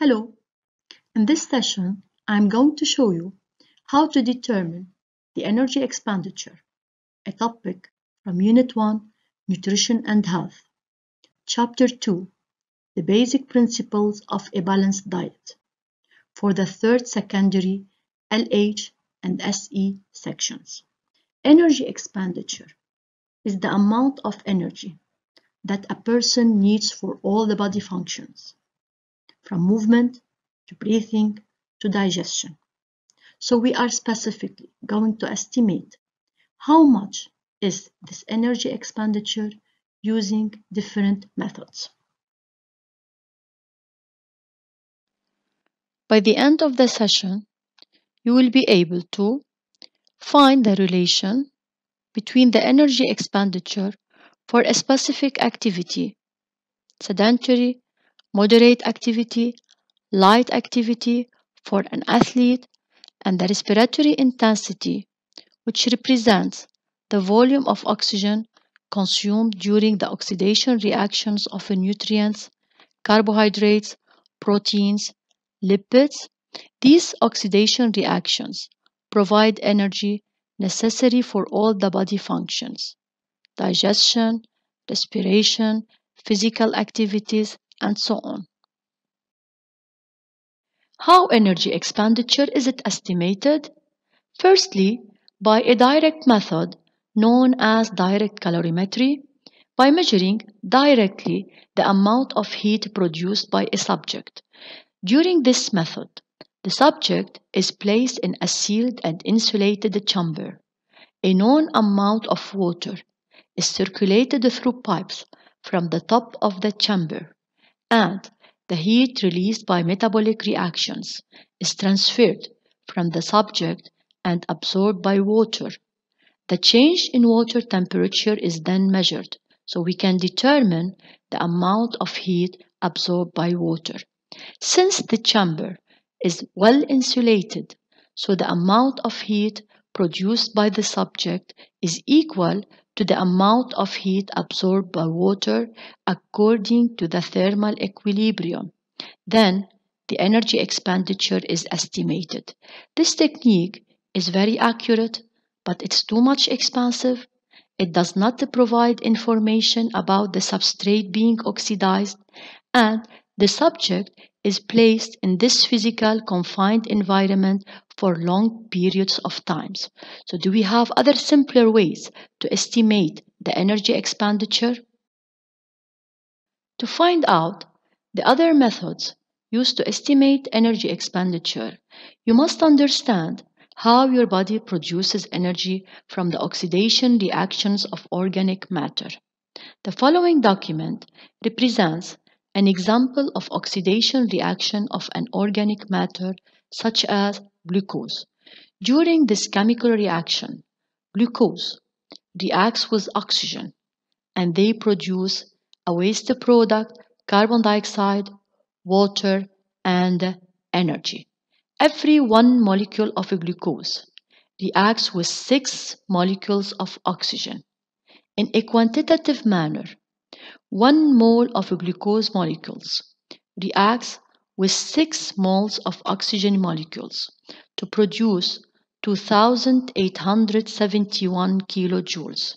Hello. In this session, I'm going to show you how to determine the energy expenditure, a topic from Unit 1, Nutrition and Health. Chapter 2, The Basic Principles of a Balanced Diet for the third secondary LH and SE sections. Energy expenditure is the amount of energy that a person needs for all the body functions from movement to breathing to digestion. So we are specifically going to estimate how much is this energy expenditure using different methods. By the end of the session, you will be able to find the relation between the energy expenditure for a specific activity, sedentary, moderate activity, light activity for an athlete, and the respiratory intensity, which represents the volume of oxygen consumed during the oxidation reactions of nutrients, carbohydrates, proteins, lipids. These oxidation reactions provide energy necessary for all the body functions digestion, respiration, physical activities, and so on. How energy expenditure is it estimated? Firstly, by a direct method known as direct calorimetry, by measuring directly the amount of heat produced by a subject. During this method, the subject is placed in a sealed and insulated chamber. A known amount of water is circulated through pipes from the top of the chamber, and the heat released by metabolic reactions is transferred from the subject and absorbed by water. The change in water temperature is then measured so we can determine the amount of heat absorbed by water. Since the chamber is well insulated, so the amount of heat produced by the subject is equal to the amount of heat absorbed by water according to the thermal equilibrium. Then the energy expenditure is estimated. This technique is very accurate, but it's too much expensive. It does not provide information about the substrate being oxidized, and the subject is placed in this physical confined environment for long periods of times. So do we have other simpler ways to estimate the energy expenditure? To find out the other methods used to estimate energy expenditure, you must understand how your body produces energy from the oxidation reactions of organic matter. The following document represents an example of oxidation reaction of an organic matter such as glucose. During this chemical reaction, glucose reacts with oxygen and they produce a waste product, carbon dioxide, water, and energy. Every one molecule of glucose reacts with six molecules of oxygen. In a quantitative manner, one mole of glucose molecules reacts with 6 moles of oxygen molecules to produce 2871 kilojoules.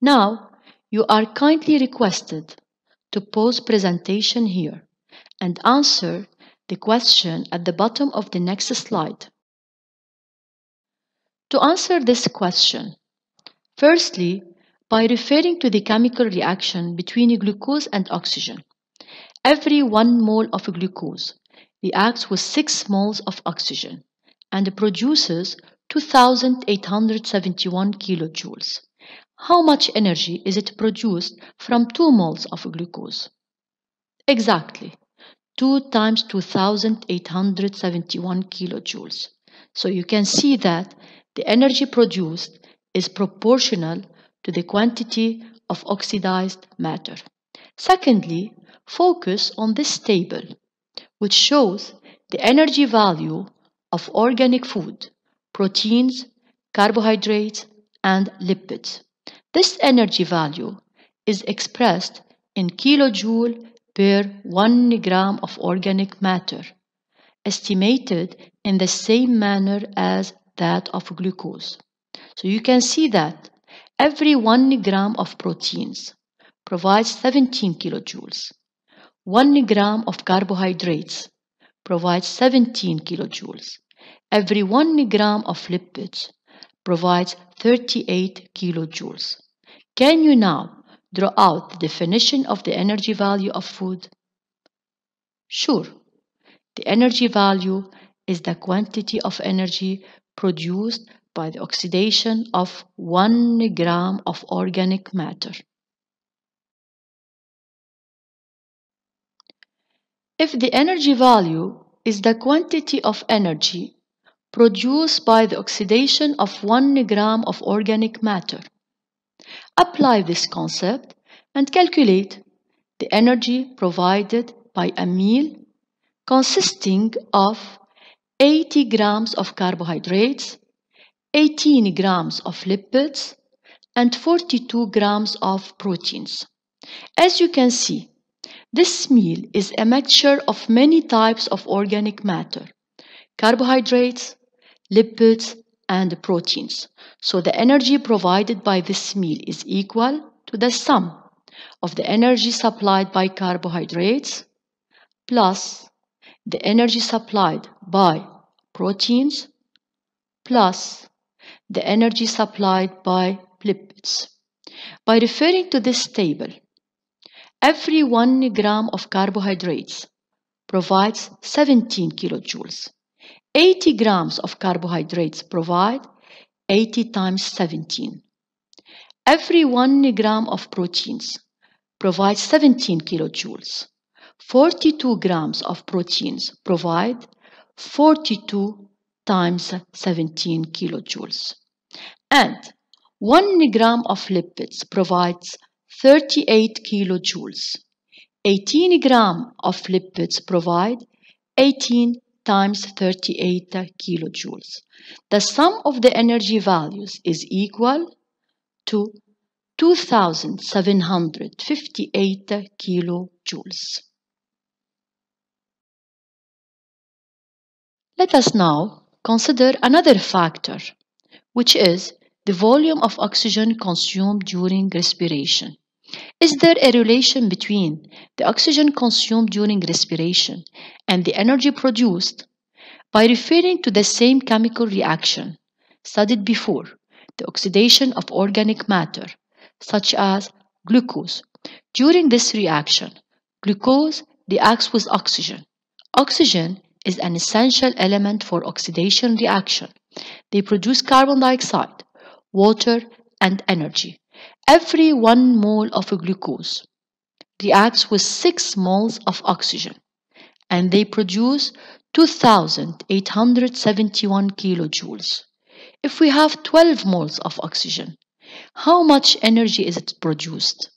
Now, you are kindly requested to pause presentation here and answer the question at the bottom of the next slide. To answer this question, firstly, by referring to the chemical reaction between glucose and oxygen. Every one mole of glucose reacts with 6 moles of oxygen and produces 2871 kilojoules. How much energy is it produced from 2 moles of glucose? Exactly, 2 times 2871 kilojoules. So you can see that the energy produced is proportional to the quantity of oxidized matter. Secondly, focus on this table, which shows the energy value of organic food, proteins, carbohydrates, and lipids. This energy value is expressed in kilojoule per 1 gram of organic matter estimated in the same manner as that of glucose. So you can see that every 1 gram of proteins provides 17 kilojoules. 1 gram of carbohydrates provides 17 kilojoules. Every 1 gram of lipids provides 38 kilojoules. Can you now draw out the definition of the energy value of food? Sure. The energy value is the quantity of energy produced by the oxidation of 1 gram of organic matter. If the energy value is the quantity of energy produced by the oxidation of 1 gram of organic matter, apply this concept and calculate the energy provided by a meal consisting of 80 grams of carbohydrates, 18 grams of lipids, and 42 grams of proteins. As you can see, this meal is a mixture of many types of organic matter, carbohydrates, lipids, and proteins. So the energy provided by this meal is equal to the sum of the energy supplied by carbohydrates plus the energy supplied by proteins plus the energy supplied by lipids. By referring to this table, Every 1 gram of carbohydrates provides 17 kilojoules. 80 grams of carbohydrates provide 80 times 17. Every 1 gram of proteins provides 17 kilojoules. 42 grams of proteins provide 42 times 17 kilojoules. And 1 gram of lipids provides 38 kilojoules. 18 gram of lipids provide 18 times 38 kilojoules. The sum of the energy values is equal to 2758 kilojoules. Let us now consider another factor, which is the volume of oxygen consumed during respiration. Is there a relation between the oxygen consumed during respiration and the energy produced? By referring to the same chemical reaction studied before, the oxidation of organic matter, such as glucose. During this reaction, glucose reacts with oxygen. Oxygen is an essential element for oxidation reaction. They produce carbon dioxide, water, and energy. Every 1 mole of glucose reacts with 6 moles of oxygen and they produce 2871 kilojoules. If we have 12 moles of oxygen, how much energy is it produced?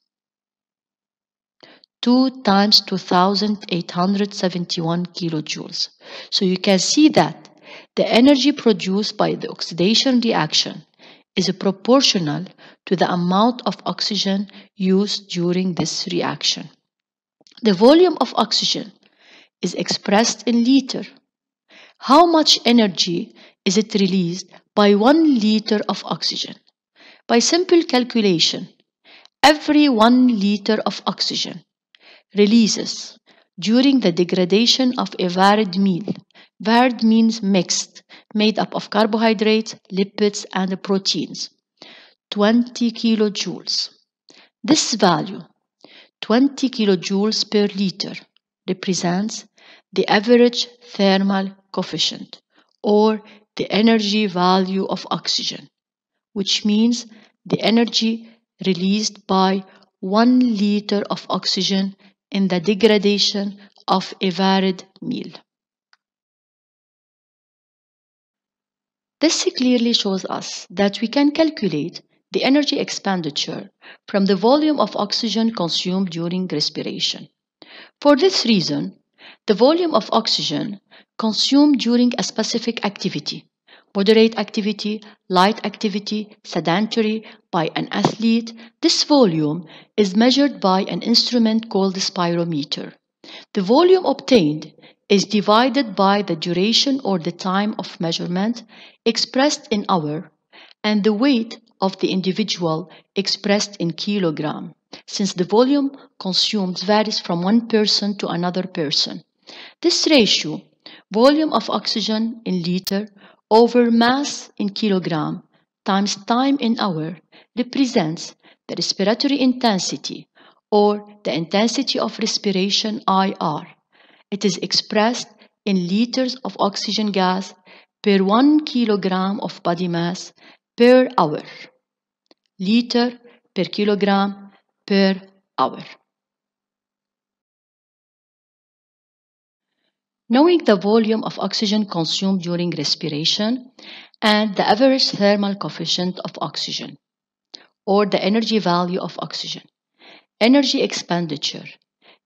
2 times 2871 kilojoules. So you can see that the energy produced by the oxidation reaction is proportional to the amount of oxygen used during this reaction. The volume of oxygen is expressed in liter. How much energy is it released by one liter of oxygen? By simple calculation, every one liter of oxygen releases during the degradation of a varied meal. Varied means mixed, made up of carbohydrates, lipids, and proteins. 20 kilojoules. This value, 20 kilojoules per liter, represents the average thermal coefficient or the energy value of oxygen, which means the energy released by 1 liter of oxygen in the degradation of a varied meal. This clearly shows us that we can calculate the energy expenditure from the volume of oxygen consumed during respiration. For this reason, the volume of oxygen consumed during a specific activity, moderate activity, light activity, sedentary, by an athlete, this volume is measured by an instrument called the spirometer. The volume obtained is divided by the duration or the time of measurement expressed in hour and the weight of the individual expressed in kilogram since the volume consumed varies from one person to another person. This ratio, volume of oxygen in liter over mass in kilogram times time in hour, represents the respiratory intensity or the intensity of respiration IR. It is expressed in liters of oxygen gas per 1 kilogram of body mass per hour. Liter per kilogram per hour. Knowing the volume of oxygen consumed during respiration and the average thermal coefficient of oxygen, or the energy value of oxygen, energy expenditure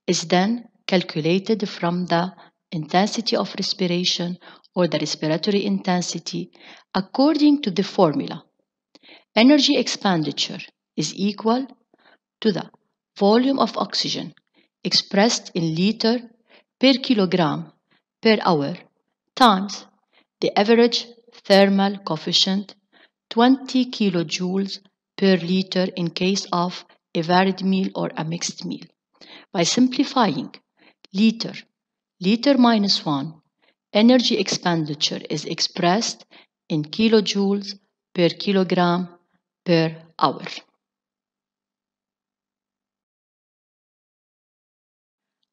is then calculated from the intensity of respiration or the respiratory intensity according to the formula. Energy expenditure is equal to the volume of oxygen expressed in liter per kilogram per hour times the average thermal coefficient 20 kilojoules per liter in case of a varied meal or a mixed meal. By simplifying, liter, liter minus 1, energy expenditure is expressed in kilojoules per kilogram per hour.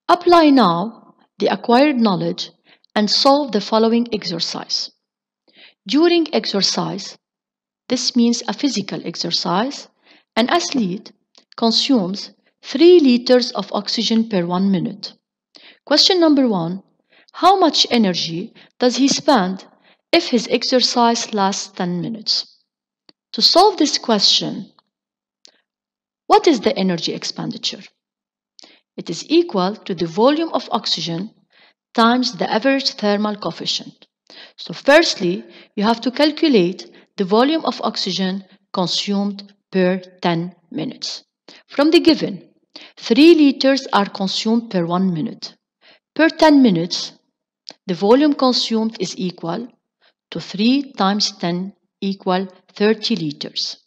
Apply now the acquired knowledge and solve the following exercise. During exercise, this means a physical exercise, an athlete consumes 3 liters of oxygen per 1 minute. Question number 1. How much energy does he spend if his exercise lasts 10 minutes? To solve this question, what is the energy expenditure? It is equal to the volume of oxygen times the average thermal coefficient. So firstly, you have to calculate the volume of oxygen consumed per 10 minutes. From the given, 3 liters are consumed per 1 minute. Per 10 minutes, the volume consumed is equal to 3 times 10 equal 30 liters.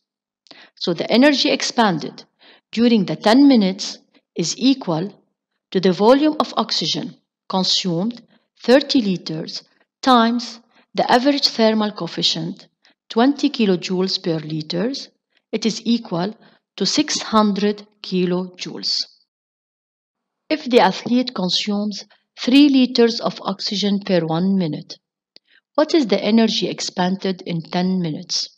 So the energy expanded during the 10 minutes is equal to the volume of oxygen consumed 30 liters times the average thermal coefficient 20 kilojoules per liters it is equal to 600 kilojoules. If the athlete consumes 3 liters of oxygen per 1 minute, what is the energy expended in 10 minutes?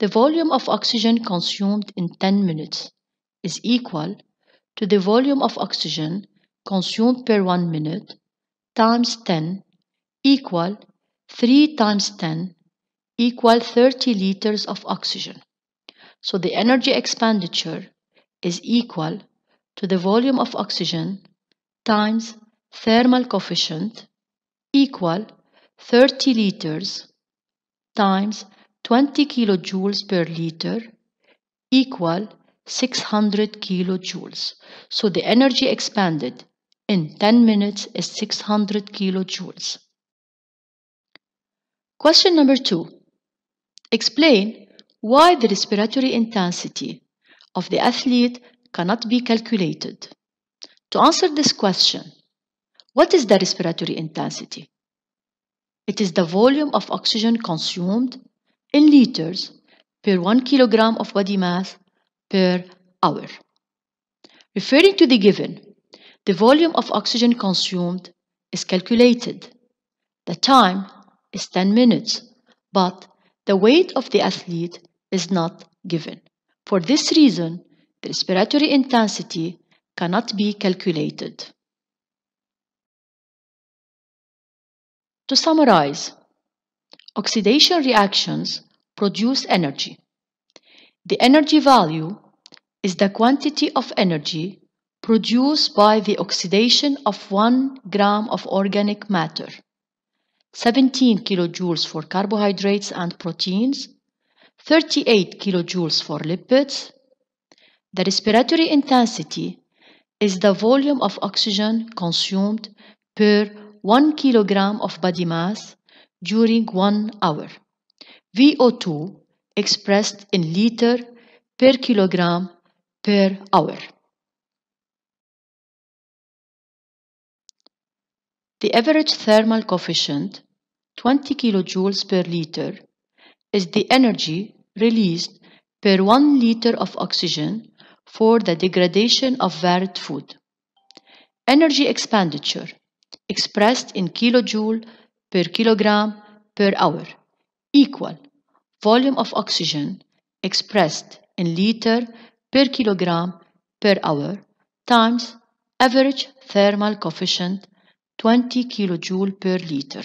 The volume of oxygen consumed in 10 minutes is equal to the volume of oxygen consumed per 1 minute times 10 equal 3 times 10 equal 30 liters of oxygen. So the energy expenditure is equal to the volume of oxygen times thermal coefficient equal 30 liters times 20 kilojoules per liter equal 600 kilojoules. So the energy expanded in 10 minutes is 600 kilojoules. Question number two. Explain why the respiratory intensity of the athlete cannot be calculated. To answer this question, what is the respiratory intensity? It is the volume of oxygen consumed in liters per 1 kilogram of body mass per hour. Referring to the given, the volume of oxygen consumed is calculated. The time is 10 minutes, but the weight of the athlete is not given. For this reason, the respiratory intensity cannot be calculated. To summarize, oxidation reactions produce energy. The energy value is the quantity of energy produced by the oxidation of 1 gram of organic matter, 17 kilojoules for carbohydrates and proteins, 38 kilojoules for lipids. The respiratory intensity is the volume of oxygen consumed per 1 kilogram of body mass during 1 hour. VO2 expressed in liter per kilogram per hour. The average thermal coefficient, 20 kilojoules per liter, is the energy released per 1 liter of oxygen for the degradation of varied food. Energy expenditure, expressed in kilojoule per kilogram per hour, equal volume of oxygen expressed in liter per kilogram per hour times average thermal coefficient 20 kilojoule per liter.